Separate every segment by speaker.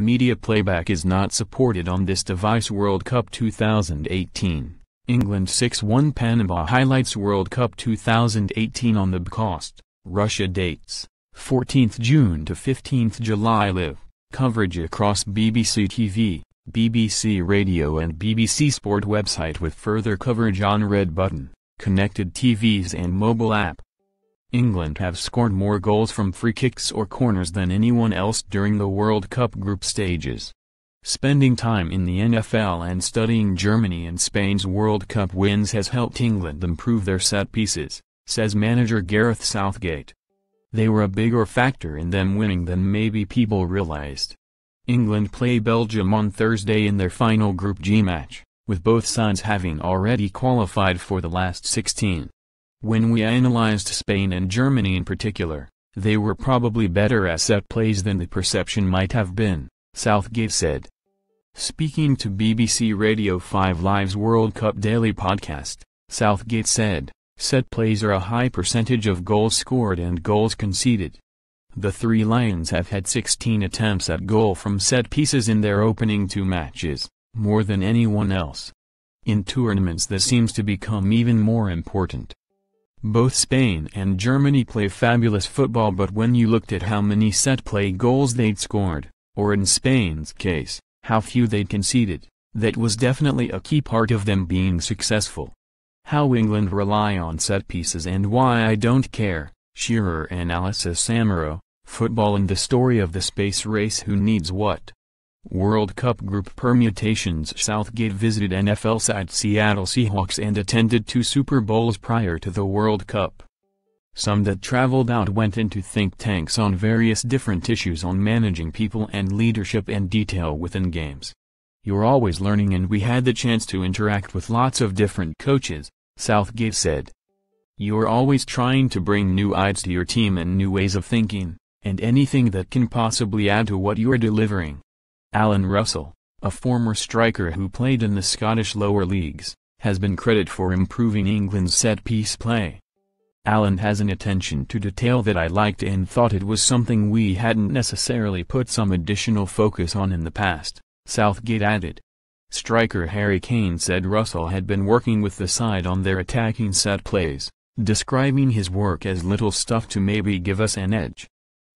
Speaker 1: Media playback is not supported on this device World Cup 2018. England 6-1 Panama highlights World Cup 2018 on the cost. Russia dates 14th June to 15th July live. Coverage across BBC TV, BBC Radio and BBC Sport website with further coverage on Red Button, connected TVs and mobile app. England have scored more goals from free kicks or corners than anyone else during the World Cup group stages. Spending time in the NFL and studying Germany and Spain's World Cup wins has helped England improve their set pieces, says manager Gareth Southgate. They were a bigger factor in them winning than maybe people realized. England play Belgium on Thursday in their final Group G match, with both sides having already qualified for the last 16. When we analyzed Spain and Germany in particular, they were probably better at set plays than the perception might have been, Southgate said. Speaking to BBC Radio 5 Live's World Cup Daily podcast, Southgate said, set plays are a high percentage of goals scored and goals conceded. The Three Lions have had 16 attempts at goal from set pieces in their opening two matches, more than anyone else. In tournaments this seems to become even more important. Both Spain and Germany play fabulous football but when you looked at how many set play goals they'd scored, or in Spain's case, how few they'd conceded, that was definitely a key part of them being successful. How England rely on set pieces and why I don't care, Shearer and Analysis Samaro, Football and the Story of the Space Race Who Needs What? World Cup Group Permutations Southgate visited NFL side Seattle Seahawks and attended two Super Bowls prior to the World Cup. Some that traveled out went into think tanks on various different issues on managing people and leadership and detail within games. You're always learning and we had the chance to interact with lots of different coaches, Southgate said. You're always trying to bring new ideas to your team and new ways of thinking, and anything that can possibly add to what you're delivering. Allan Russell, a former striker who played in the Scottish lower leagues, has been credited for improving England's set-piece play. Allan has an attention to detail that I liked and thought it was something we hadn't necessarily put some additional focus on in the past, Southgate added. Striker Harry Kane said Russell had been working with the side on their attacking set plays, describing his work as little stuff to maybe give us an edge.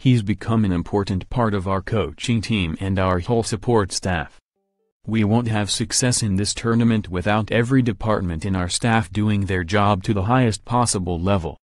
Speaker 1: He's become an important part of our coaching team and our whole support staff. We won't have success in this tournament without every department in our staff doing their job to the highest possible level.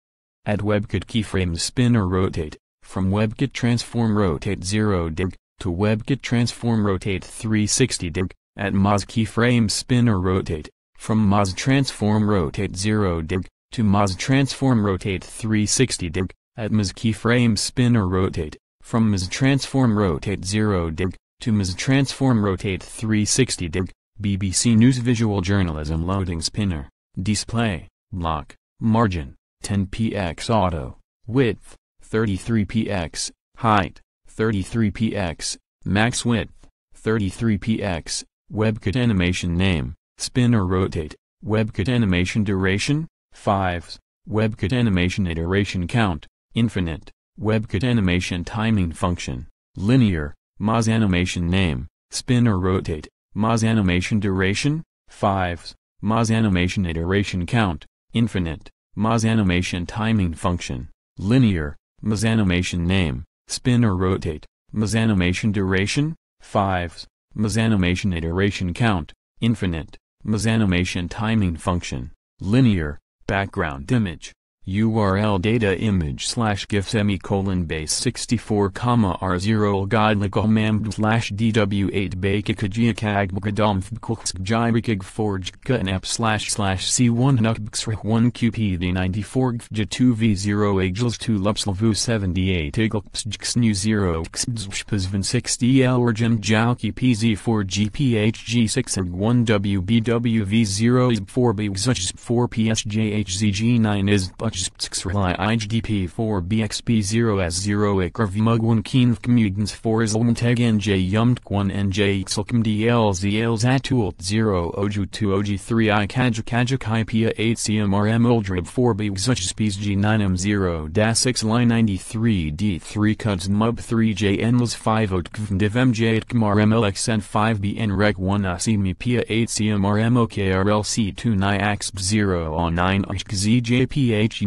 Speaker 1: At WebKit keyframes spin or rotate, from WebKit transform rotate 0 dig, to WebKit transform rotate 360 dig, at Moz keyframe spin or rotate, from Moz transform rotate 0 dig, to Moz transform rotate 360 dig, at Ms. Keyframe spin or rotate, from Ms. Transform rotate 0 dig, to Ms. Transform rotate 360 dig, BBC News Visual Journalism Loading Spinner, Display, Block, Margin, 10px Auto, Width, 33px, Height, 33px, Max Width, 33px, WebKit Animation Name, Spin or Rotate, WebKit Animation Duration, 5s, WebKit Animation Iteration Count, Infinite, WebKit Animation Timing Function, Linear, Moz Animation Name, Spin or Rotate, Moz Animation Duration, 5s, Moz Animation Iteration Count, Infinite, Moz Animation Timing Function, Linear, Moz Animation Name, Spin or Rotate, Moz Animation Duration, 5s, Moz Animation Iteration Count, Infinite, Moz Animation Timing Function, Linear, Background Image, URL data image slash gif semicolon base 64 comma r0 godlikomamd slash dw8 bakikagiakagbgadamfbkuksgjibikig forge and app slash slash c1 nukbksrh 1 qpd 94 gfja 2 v0 agels 2 lupslavu 78 iglpsjks new 0 xbzshpzvn 60 elrgm jowki pz4 gphg 6 and 1 wbwv0 is 4 bzh 4 psjhzg 9 is but rely IGDP 4 BXP 0 S 0 Ikrvmugwan Keenth Kmugens 4 Islmteg NJ Yumtquan NJ Xlkm DLZLs Atult 0 Oju 2 OG 3 I Kajak IPA 8 CMRM Uldrib 4 BXHSPs G9M 0 DAS 6 Line 93 D3 Cuds Mub 3 JNLs 5 Otkv Div MJ Itkmarmlxn 5 BN Reg 1 ICMPA 8 CMRM OKRLC 2 NIAXP 0 on 9 HGZJPH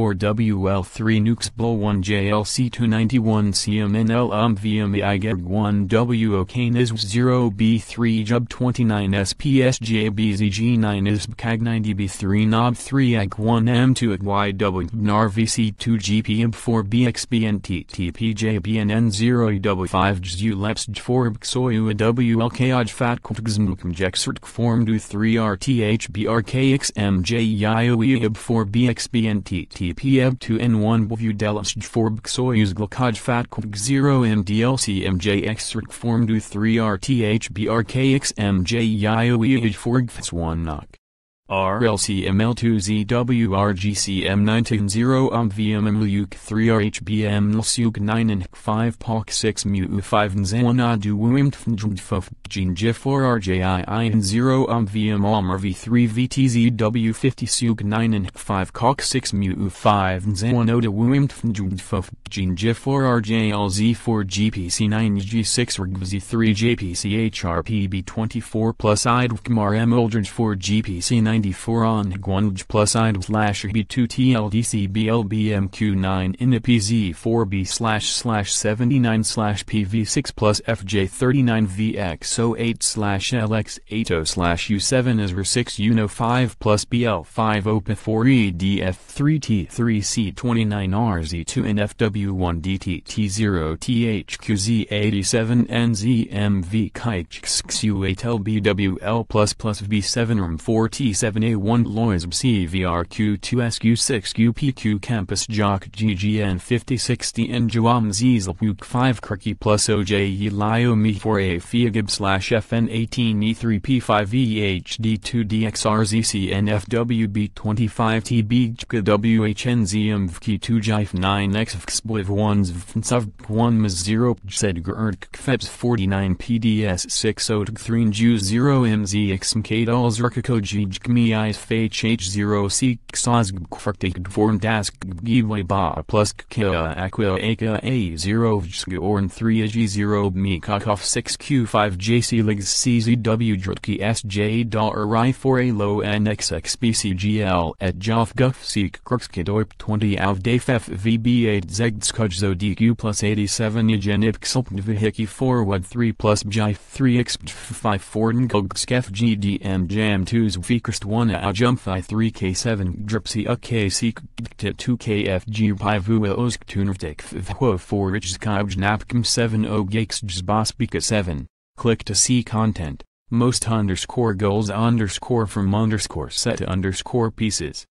Speaker 1: LJ AV 0 VIB 4 B ZJ 0 IR 0 C DAVL 25 ZLMFKB 2 JLLMN VBS 94 XAVRMS 4 WL3 Nukes Bull 1 JLC 291 CMNL UM VME IGEG 1 WO NIS 0 B3 JUB 29 SPSJ BZG 9 ISB CAG 90 B3 NOB 3 AG 1 M2 AG YW NAR VC 2 GP 4 BXBN TTP JBNN 0 W 5 JU LEPS 4 BXOU WLK FAT KUTGZMUKM JEXRT form do 3 RTH BRKXMJ YOE IB 4 BXBN TTP EPEB2N1 Bovudelic Forb Soyuz Glukaj Fatkog 0 MDLC MJX Rikformdu 3 RTHBRKX MJIOEH Forgfs 1 NOC. RLC ML2ZW RGCM190 UMVMMLUK 3RHBM LSUK 9 and 5 POK 6 MU 5 Nzanadu Wimtfnjdfuf GNGF4RJIIN0 UMVM OMR V3 VTZW50 SUG 9 and 5 COC 6 MU 5 NZ1 ODA WUMTF NJUDFF GNGF4RJLZ4 GPC9 G6 RGZ3 JPC HRPB24 plus IDWKMR MOLDRJ4 GPC94 on GWNJ plus IDW slash B2 TLDCBLBMQ9 in the PZ4B slash slash 79 slash PV6 plus FJ39 VX LX8-LX80-U7 is R6 Uno 5 plus BL5 O P four EDF3T3C29RZ2 and FW1 DTT0THQZ87NZMV U eight L B W L plus plus V7 RM4T7A1 lois CVRQ2SQ6QPQ Campus Jock GGN5060 and juam z 5 Kirky plus OJE Liomi 4A Fiagib slash FN18 E3P5 EHD2DXRZC NFWB25 TB WHNZM VK2 JIF 9X VXBLIV 1 ZVNSUV 1 Maz 0 Sedgerd KFEBS 49 PDS 6 OTG 3 Jews 0 MZX MK Dalzerkako GGM mi is fh h0 c xaz gfrktig form dask giveaway ba plus kia aqua aka a0 vjsgorn 3 g0 mi kakov 6 q5 jc ligs czw drutki sj dollar i 4 a low nxxbcgl at jof guf seek krukskidorp 20 av dafef vb8 zegdskujzo dq plus 87 yagenip xulpnvihiki 4 wad 3 plus bjif 3 x 5 forden gugskef gdm jam 2 zvikr 1 a jump 3k7 dripsy a kc 2kfg pivua osk tunrtik 4 rich skybj napkam 7 o gakes jzbospika 7 click to see content. Most underscore goals underscore from underscore set to underscore pieces